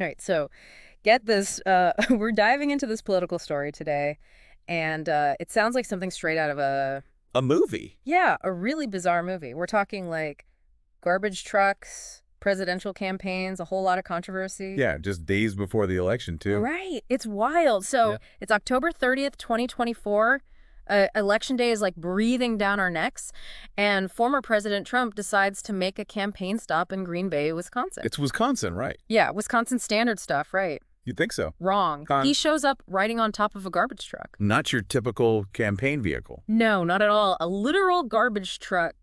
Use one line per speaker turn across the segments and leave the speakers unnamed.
All right, so get this. Uh, we're diving into this political story today, and uh, it sounds like something straight out of a,
A movie.
yeah, a really bizarre movie. We're talking like garbage trucks, presidential campaigns, a whole lot of controversy.
Yeah, just days before the election, too.
Right. It's wild. So
Yeah.
it's October 30th, 2024. Uh, election day is like breathing down our necks. And former President Trump decides to make a campaign stop in Green Bay, Wisconsin.
It's Wisconsin, right?
yeah, Wisconsin standard stuff, right?
You'd think so.
Wrong.
Con-
he shows up riding on top of a garbage truck.
Not your typical campaign vehicle.
No, not at all. A literal garbage truck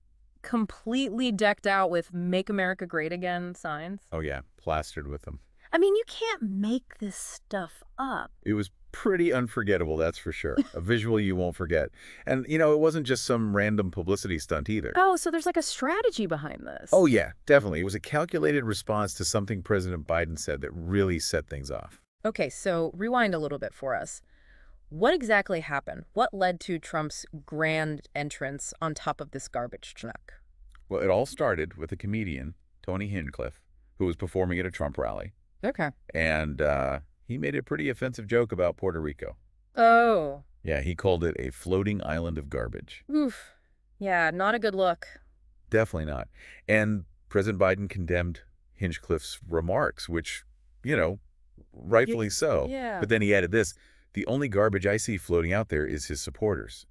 completely decked out with Make America Great Again signs.
Oh, yeah, plastered with them.
I mean, you can't make this stuff up.
It was pretty unforgettable, that's for sure. A visual you won't forget. And, you know, it wasn't just some random publicity stunt either.
Oh, so there's like a strategy behind this.
Oh, yeah, definitely. It was a calculated response to something President Biden said that really set things off.
Okay, so rewind a little bit for us. What exactly happened? What led to Trump's grand entrance on top of this garbage truck?
Well, it all started with a comedian, Tony Hinchcliffe, who was performing at a Trump rally.
Okay.
And uh, he made a pretty offensive joke about Puerto Rico.
Oh,
Yeah, he called it a floating island of garbage.
oof. Yeah, not a good look.
Definitely not. And President Biden condemned Hinchcliffe's remarks, which, you know, rightfully so.
yeah.
But then he added this the only garbage I see floating out there is his supporters.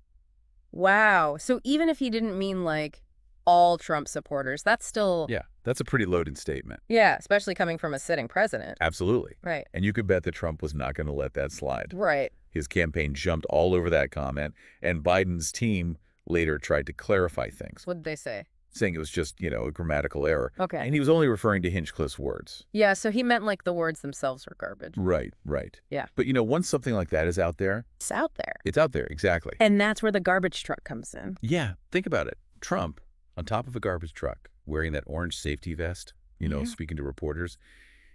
Wow. So even if he didn't mean like all Trump supporters, that's still
Yeah, that's a pretty loaded statement.
Yeah, especially coming from a sitting president.
Absolutely.
Right.
And you could bet that Trump was not going to let that slide.
Right.
His campaign jumped all over that comment, and Biden's team later tried to clarify things,
What did they say?
saying it was just, you know, a grammatical error.
Okay.
And he was only referring to Hinchcliffe's words.
Yeah, so he meant like the words themselves were garbage.
Right, right.
Yeah.
But, you know, once something like that is out there,
It's out there.
it's out there, exactly.
And that's where the garbage truck comes in.
Yeah, think about it. Trump on top of a garbage truck wearing that orange safety vest, you know,
Yeah.
speaking to reporters,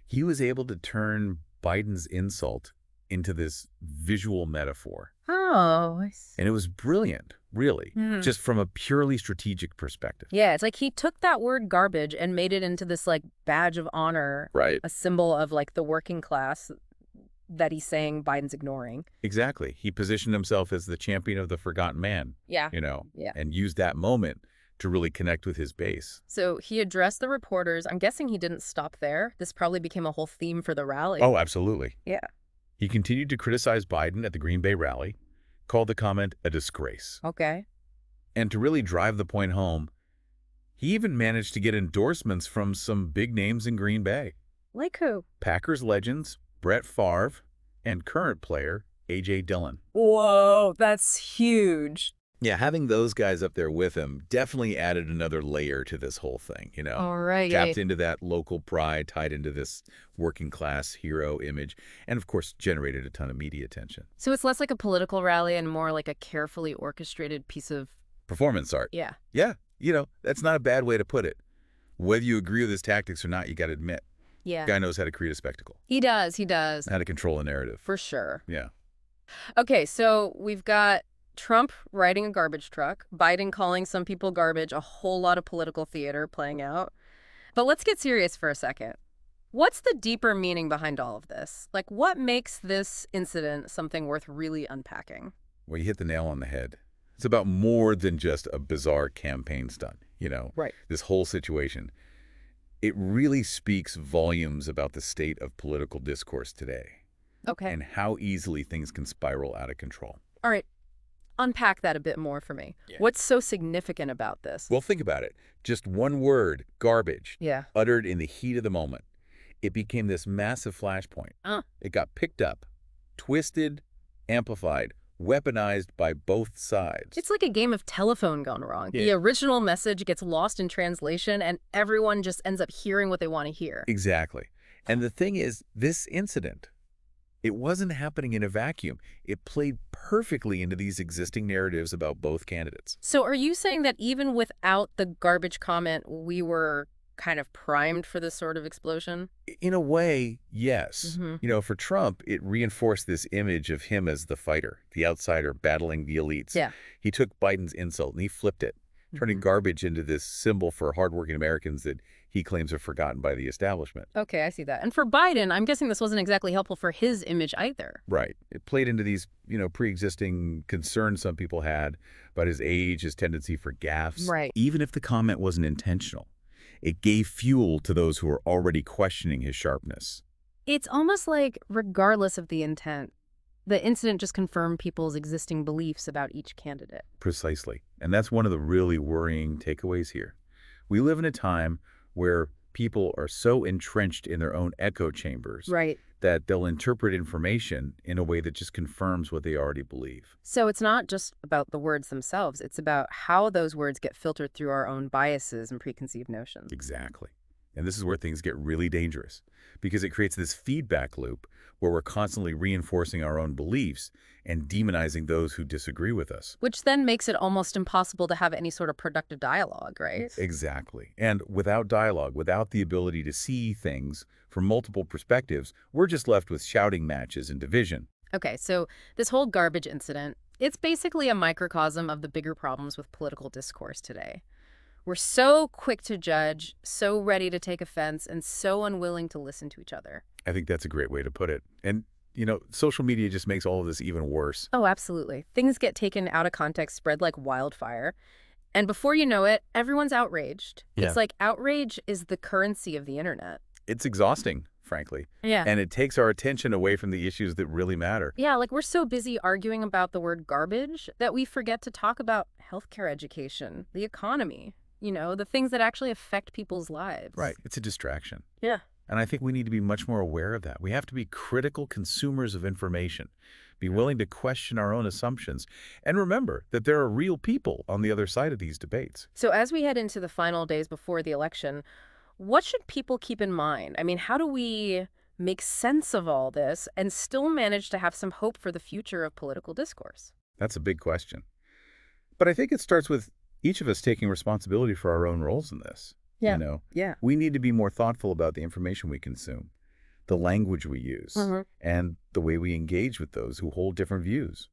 he was able to turn Biden's insult into this visual metaphor.
Oh, I see.
And it was brilliant, really,
Mhm.
just from a purely strategic perspective.
Yeah, it's like he took that word garbage and made it into this like badge of honor,
Right.
a symbol of like the working class that he's saying Biden's ignoring.
Exactly. He positioned himself as the champion of the forgotten man,
Yeah.
you know,
Yeah.
and used that moment to really connect with his base.
So he addressed the reporters. I'm guessing he didn't stop there. This probably became a whole theme for the rally.
Oh, absolutely.
Yeah.
He continued to criticize Biden at the Green Bay rally, called the comment a disgrace.
Okay.
And to really drive the point home, he even managed to get endorsements from some big names in Green Bay.
Like who?
Packers legends Brett Favre and current player A.J. Dillon.
Whoa, that's huge.
Yeah, having those guys up there with him definitely added another layer to this whole thing, you know?
All right.
Tapped into that local pride, tied into this working class hero image, and of course generated a ton of media attention.
So it's less like a political rally and more like a carefully orchestrated piece of
Performance art.
yeah.
Yeah, you know, that's not a bad way to put it. Whether you agree with his tactics or not, you got to admit,
Yeah.
guy knows how to create a spectacle,
He does. He does.
how to control a narrative.
For sure.
Yeah.
Okay, so we've got Trump riding a garbage truck, Biden calling some people garbage, a whole lot of political theater playing out. But let's get serious for a second. What's the deeper meaning behind all of this? Like, what makes this incident something worth really unpacking?
Well, you hit the nail on the head. It's about more than just a bizarre campaign stunt, you know?
Right.
This whole situation. It really speaks volumes about the state of political discourse today
Okay.
and how easily things can spiral out of control.
All right. Unpack that a bit more for me.
Yeah.
What's so significant about this?
Well, think about it. Just one word, garbage,
yeah.
uttered in the heat of the moment. It became this massive flashpoint.
Uh.
It got picked up, twisted, amplified, weaponized by both sides.
It's like a game of telephone gone wrong. The original message gets lost in translation, and everyone just ends up hearing what they want to hear.
Exactly. And the thing is, this incident, it wasn't happening in a vacuum. It played perfectly into these existing narratives about both candidates.
So, are you saying that even without the garbage comment, we were kind of primed for this sort of explosion?
In a way, yes.
Mhm.
You know, for Trump, it reinforced this image of him as the fighter, the outsider battling the elites.
Yeah.
He took Biden's insult and he flipped it, turning
Mhm.
garbage into this symbol for hardworking Americans that he claims are forgotten by the establishment.
Okay, I see that. And for Biden, I'm guessing this wasn't exactly helpful for his image either.
Right. It played into these, you know, pre-existing concerns some people had about his age, his tendency for gaffes.
Right.
Even if the comment wasn't intentional, it gave fuel to those who were already questioning his sharpness.
It's almost like, regardless of the intent, the incident just confirmed people's existing beliefs about each candidate.
Precisely. And that's one of the really worrying takeaways here. We live in a time where people are so entrenched in their own echo chambers
Right.
that they'll interpret information in a way that just confirms what they already believe.
So it's not just about the words themselves, it's about how those words get filtered through our own biases and preconceived notions.
Exactly. And this is where things get really dangerous because it creates this feedback loop where we're constantly reinforcing our own beliefs and demonizing those who disagree with us.
Which then makes it almost impossible to have any sort of productive dialogue, right?
Exactly. And without dialogue, without the ability to see things from multiple perspectives, we're just left with shouting matches and division.
Okay, so this whole garbage incident, it's basically a microcosm of the bigger problems with political discourse today. We're so quick to judge, so ready to take offense, and so unwilling to listen to each other.
I think that's a great way to put it. And, you know, social media just makes all of this even worse.
Oh, absolutely. Things get taken out of context, spread like wildfire. And before you know it, everyone's outraged.
Yeah.
It's like outrage is the currency of the internet.
It's exhausting, frankly.
Yeah.
And it takes our attention away from the issues that really matter.
Yeah, like we're so busy arguing about the word garbage that we forget to talk about healthcare education, the economy, you know, the things that actually affect people's lives.
Right. It's a distraction.
Yeah.
And I think we need to be much more aware of that. We have to be critical consumers of information, be willing to question our own assumptions, and remember that there are real people on the other side of these debates.
So as we head into the final days before the election, what should people keep in mind? I mean, how do we make sense of all this and still manage to have some hope for the future of political discourse?
That's a big question. But I think it starts with each of us taking responsibility for our own roles in this.
Yeah.
You know,
Yeah.
we need to be more thoughtful about the information we consume, the language we use,
Mhm.
and the way we engage with those who hold different views.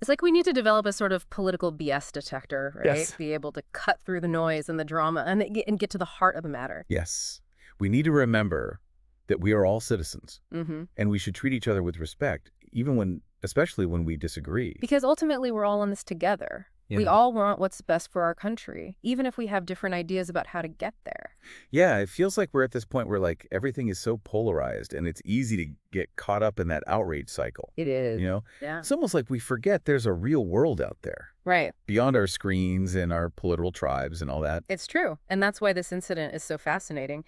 It's like we need to develop a sort of political BS detector, right?
Yes.
Be able to cut through the noise and the drama and, and get to the heart of the matter.
Yes. We need to remember that we are all citizens
Mm-hmm.
and we should treat each other with respect, even when, especially when we disagree.
Because ultimately, we're all in this together. We all want what's best for our country, even if we have different ideas about how to get there.
Yeah, it feels like we're at this point where like everything is so polarized and it's easy to get caught up in that outrage cycle.
It is.
You know,
Yeah.
it's almost like we forget there's a real world out there
Right.
beyond our screens and our political tribes and all that.
It's true. And that's why this incident is so fascinating.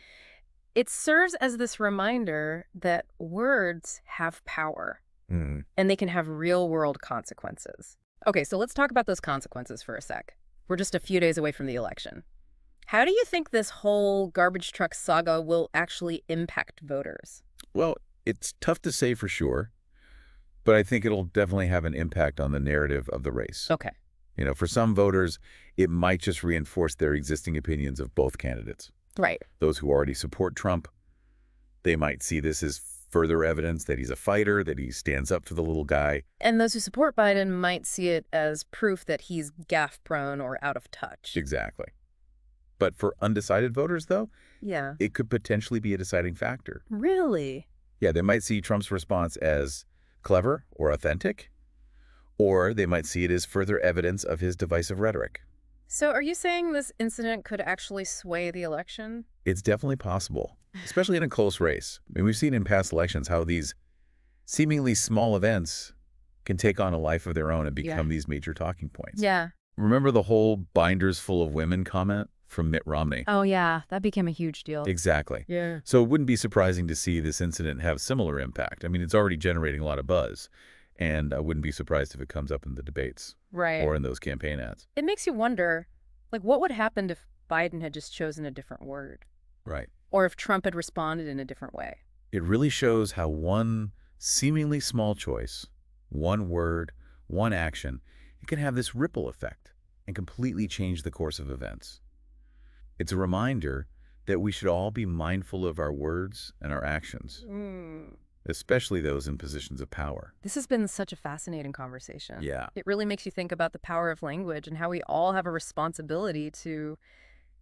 It serves as this reminder that words have power
Mm.
and they can have real world consequences. Okay, so let's talk about those consequences for a sec. We're just a few days away from the election. How do you think this whole garbage truck saga will actually impact voters?
Well, it's tough to say for sure, but I think it'll definitely have an impact on the narrative of the race.
Okay.
You know, for some voters, it might just reinforce their existing opinions of both candidates.
Right.
Those who already support Trump, they might see this as further evidence that he's a fighter, that he stands up for the little guy.
And those who support Biden might see it as proof that he's gaffe prone or out of touch.
Exactly. But for undecided voters, though,
Yeah.
it could potentially be a deciding factor.
Really?
Yeah, they might see Trump's response as clever or authentic, or they might see it as further evidence of his divisive rhetoric.
So are you saying this incident could actually sway the election?
It's definitely possible, especially in a close race. I mean, we've seen in past elections how these seemingly small events can take on a life of their own and
Yeah.
become these major talking points.
Yeah.
Remember the whole binders full of women comment from Mitt Romney?
Oh, yeah. That became a huge deal.
Exactly.
Yeah.
So it wouldn't be surprising to see this incident have similar impact. I mean, it's already generating a lot of buzz, and I wouldn't be surprised if it comes up in the debates
Right.
or in those campaign ads.
it makes you wonder, like, what would happen if Biden had just chosen a different word?
Right.
Or if Trump had responded in a different way?
It really shows how one seemingly small choice, one word, one action, it can have this ripple effect and completely change the course of events. It's a reminder that we should all be mindful of our words and our actions, mm. especially those in positions of power.
This has been such a fascinating conversation.
Yeah.
It really makes you think about the power of language and how we all have a responsibility to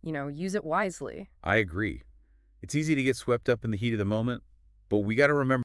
you know, use it wisely.
I agree. It's easy to get swept up in the heat of the moment, but we got to remember